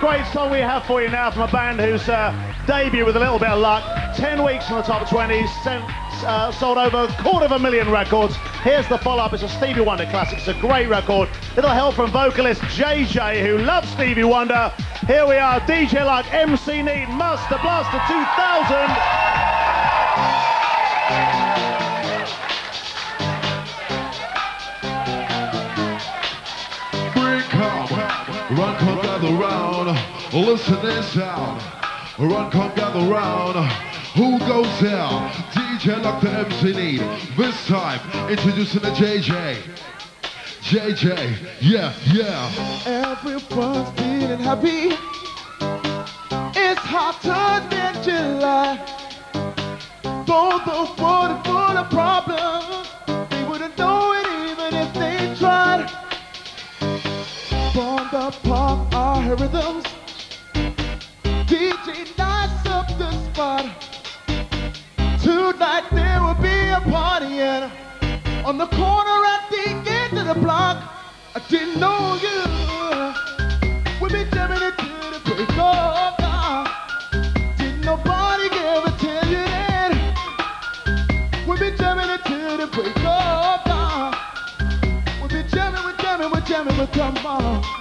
great song we have for you now from a band whose uh, debut with a little bit of luck, 10 weeks in the top 20, sent, uh, sold over a quarter of a million records. Here's the follow-up, it's a Stevie Wonder classic, it's a great record. Little help from vocalist JJ, who loves Stevie Wonder. Here we are, DJ Luck, MC Neat, Master Blaster 2000. Run, come gather round. Listen this sound. Run, come gather round. Who goes down? DJ Luck the MC Neat. This time, introducing the JJ. JJ, yeah, yeah. Everyone's feeling happy. It's hot to in July. Though the world full of rhythms, DJ nice up the spot. Tonight there will be a party and on the corner at the end of the block. I didn't know you. We'll be jamming it to the break of dawn. Didn't nobody ever tell you that? We'll be jamming it to the break of dawn. We'll be jamming, we're jamming, we're jamming, we're come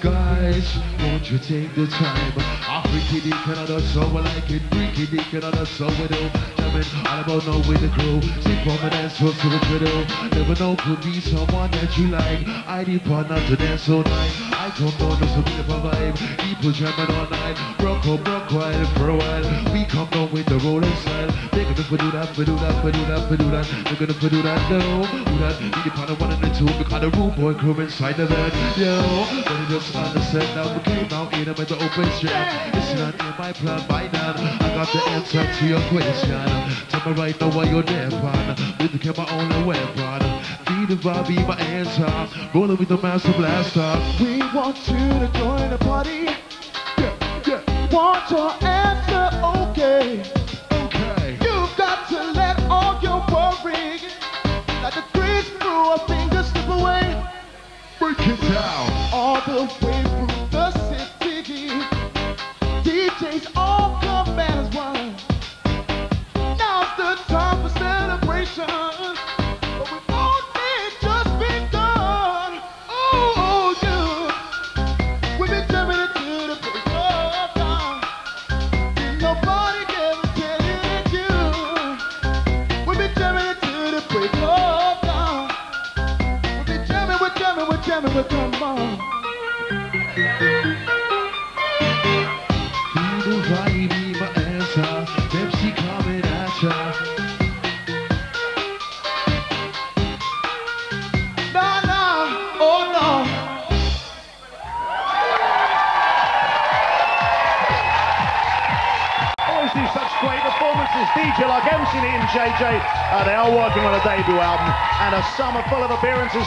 Guys, won't you take the time? I freaky dick another song, I like it. Freaky dick another song we do. Jamming all about know with the crew. Sing from me dance so see what we. Never know could be someone that you like. I deep on not to dance all night. I don't know just a bit of a vibe. People jamming all night. Up, broke quiet for a while. We come down with the. Do that, we do that, we do that, we that. They're gonna do that, no, do that. We can a one and a two because the room boy crew inside the bed. Yo, but you just understand now we came out in with the open strap. It's not in my plan by now. I got the answer to your question. Tell me right now why you're there, man. With the camera on the weapon. Feed the vibe, be my answer. Rolling with the master blaster. We want you to join the party. Yeah, yeah. Want your answer, like the breeze through our fingers slip away. Break it down. All the way through JJ, uh, they are working on a debut album and a summer full of appearances.